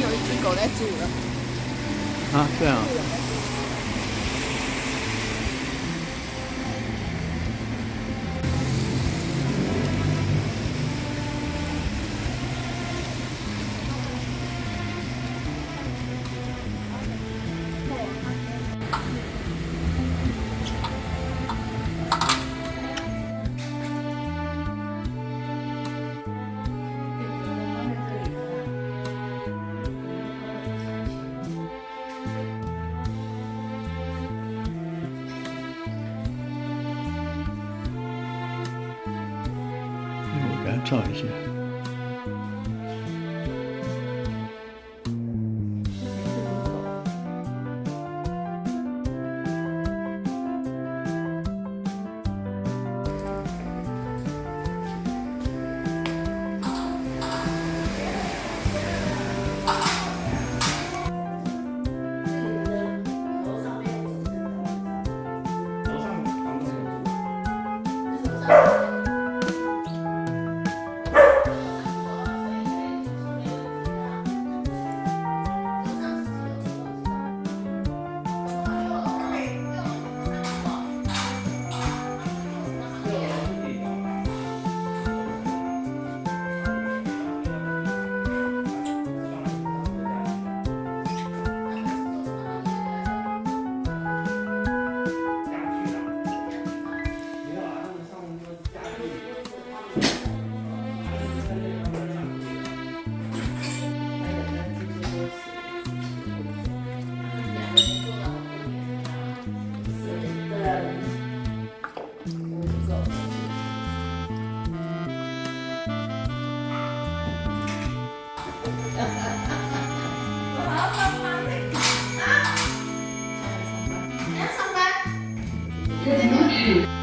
有一只狗在煮了。啊，对啊。照一下。Thank you.